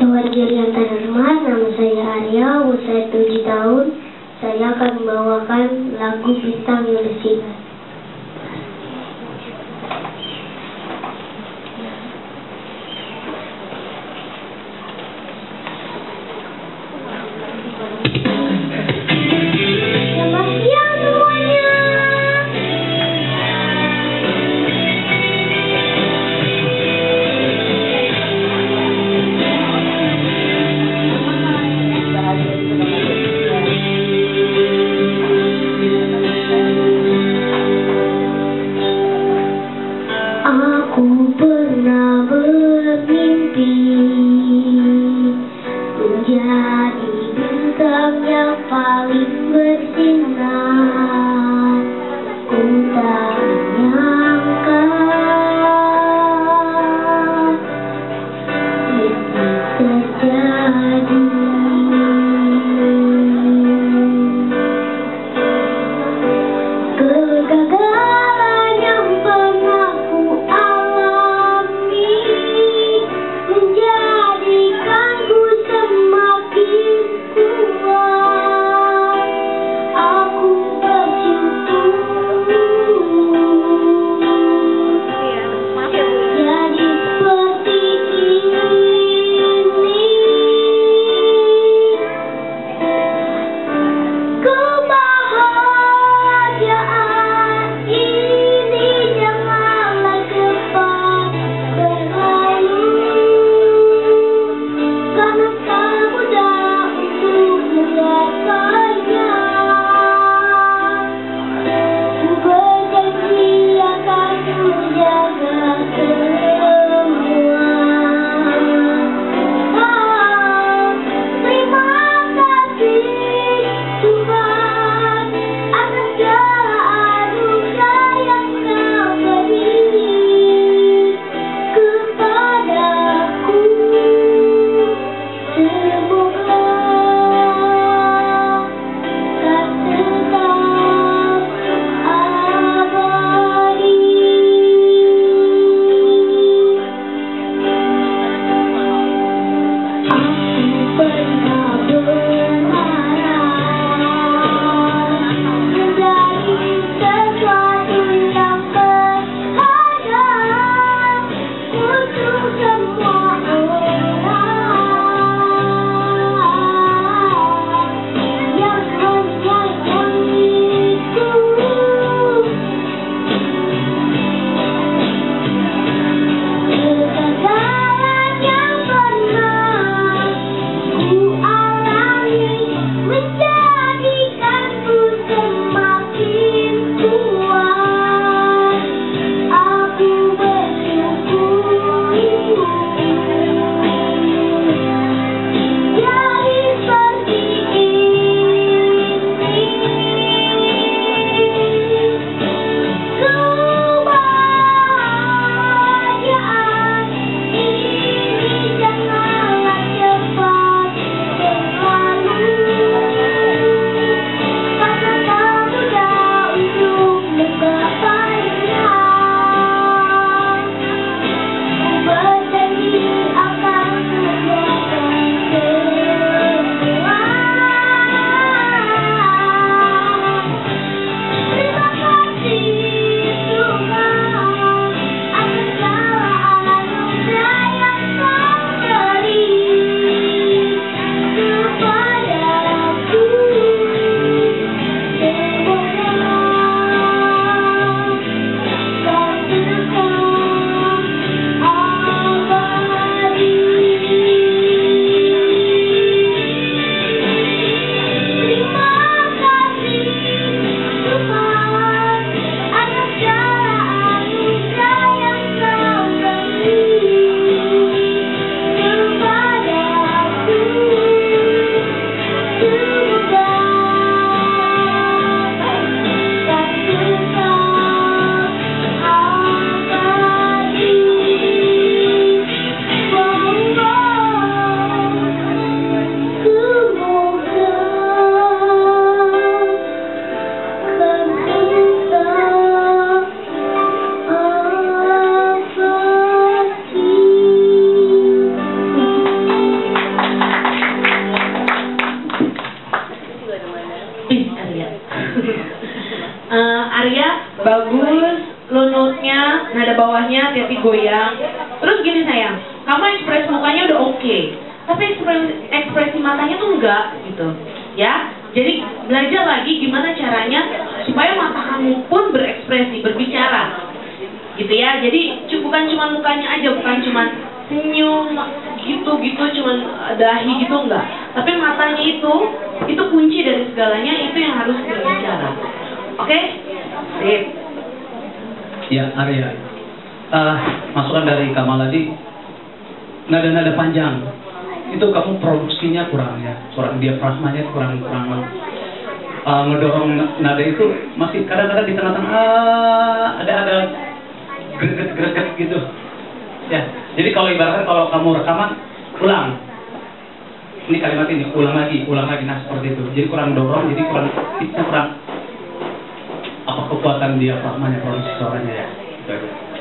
Tuhan Julian Tanerman, nama saya Arya, usia 7 tahun. Saya akan membawakan lagu Bintang yang the falling birds in love. Eh, uh, Arya bagus, lunutnya, nada bawahnya tapi goyang. Terus gini sayang, kamu ekspresi mukanya udah oke, okay, tapi ekspresi, ekspresi matanya tuh enggak gitu, ya. Jadi belajar lagi gimana caranya supaya mata kamu pun berekspresi, berbicara, gitu ya. Jadi bukan cuma mukanya aja, bukan cuma senyum gitu-gitu cuman eh, dahi gitu enggak tapi matanya itu itu kunci dari segalanya itu yang harus berbicara Oke? Sip. Ya, Arya. Eh, masukan dari Kamal tadi, nada-nada panjang. Itu kamu produksinya kurang ya, kurang diafragmanya kurang kurang eh, ngedorong nada itu masih kadang-kadang di tengah-tengah ah, ada ada greget-greget gitu. Ya, jadi kalau ibaratnya kalau kamu rekaman ulang. Ini kalimat ini ulang lagi, ulang lagi nah seperti itu. Jadi kurang dorong, jadi kurang itu kurang kekuatan diafragmanya produksi suaranya ya. Gitu aja.